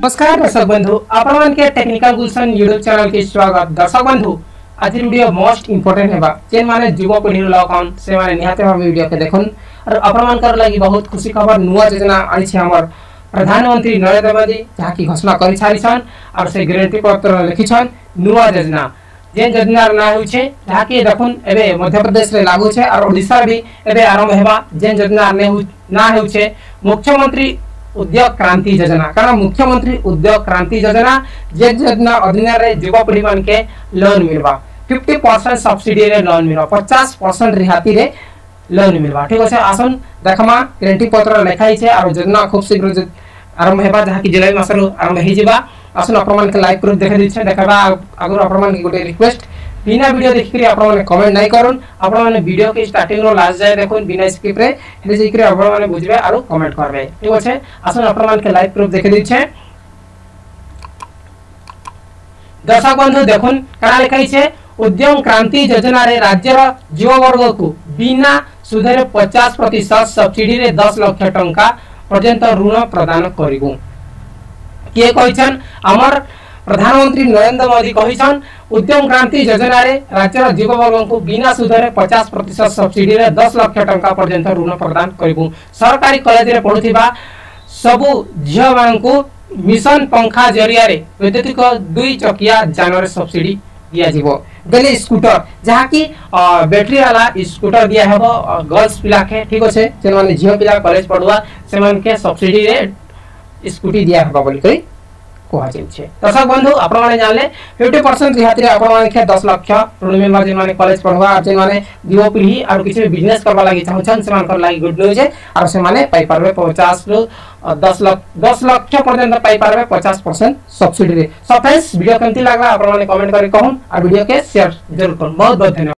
नमस्कार, दर्शक बंधु। आपण के टेक्निकल गुलशन यूट्यूब चैनल के स्वागत। दर्शक बंधु आज वीडियो मोस्ट इंपोर्टेंट हेबा। जेन माने युवा पीढ़ी लोकन से माने निहाते भाव वीडियो के देखुन। और आपण मानकर लागि बहुत खुशी खबर नुआ योजना आनी छै हमर प्रधानमंत्री नरेंद्र मोदी, जहाँ की घोषणा करि छारी छन और से गारंटी पत्र लिखि छन नुआ योजना। जेन योजना ना होय छै जहाँ की देखुन, एबे मध्य प्रदेश रे लागू उद्योग क्रांति योजना। कारण मुख्यमंत्री उद्योग क्रांति योजना, जे योजना अधीन रे युवपीढ़ी मान के लोन मिलबा 50 परसेंट सब्सिडी लोन मिलबा। 50 परसेंट रिहाती रे लोन मिलबा। ठीक আছে आसन, देखमा ग्यारंटी पत्र लेखाई छै और योजना खूब शीघ्र आरंभ हेबा, जहाँ जुलाई मासर आरंभ हेइ जिबा आसन अपन के लाइव प्रूफ देखा दै छै अगर अपन गोटे रिक्वेस्ट बिना वीडियो देखि करी आपण माने कमेंट नाही करूँ आपण माने वीडियो के स्टार्टिंग रो लास्ट जाय देखुन बिना स्किप रे हेले जे करी आपण माने बुझबे आरो कमेंट करबे ठीक আছে आसन आपण मान के लाइव प्रूफ देखि दै छै दर्शक बंधु देखुन काना लिखाई छै उद्यम क्रांति योजना रे राज्यर युवा वर्ग को बिना सुधरे 50 प्रतिशत सब्सिडी रे 10 लाख प्रधानमंत्री नरेंद्र मोदी कहिछन, उद्यम क्रांति योजना रे राज्यर युवा वर्ग को बिना सुधरे 50 प्रतिशत सब्सिडी रे 10 लाख टंका ऋण प्रदान करिबु सरकारी कॉलेज पढुथिबा, सबु झियो मानकु मिशन पंखा ज़रिया वैद्युतिक दुई चकिया जान सब्सिडी दिया जीवो स्कूटर जहाँ की बैटरी वाला स्कूटर दिया हेबो गर्ल्स पिला के ठीक जे माने झियो पिला कॉलेज पढुआ से सब्सिडी स्कूटी दिया हेबो बोली। कहि କୁହାଯାଉଛି ଦର୍ଶକ ବନ୍ଧୁ ଆପଣମାନେ ଜାଣିଲେ ଫିଫ୍ଟି ପରସେଣ୍ଟ ରିହାତିରେ ଆପଣମାନେ ଦଶ ଲକ୍ଷ ଋଣ ମିଳିବା ଯେମାନେ କଲେଜ ପଢବା ଯେମାନେ ଯୁବ ପିଢ଼ି ଆଉ କିଛି ବିଜନେସ୍ କରିବା ଲାଗି ଚାହୁଁଛନ୍ ସେମାନଙ୍କର ଲାଗି ଗୁଡ୍ ନ୍ୟୁଜ୍ ଆଉ ସେମାନେ ପାଇପାରିବେ ପଚାଶରୁ ଦଶ ଲକ୍ଷ ଦଶ ଲକ୍ଷ ପର୍ଯ୍ୟନ୍ତ ପାଇପାରିବେ ପଚାଶ ପରସେଣ୍ଟ ସବସିଡିରେ ସୋ ଫ୍ରେଣ୍ଡସ୍ ଭିଡ଼ିଓ କେମିତି ଲାଗଲା ଆପଣମାନେ କମେଣ୍ଟ କରି କହୁନ୍ ଆଉ ଭିଡ଼ିଓ କେ ସେୟାର ଜରୁର କରୁନ୍ ବହୁତ ବହୁତ ଧନ୍ୟବାଦ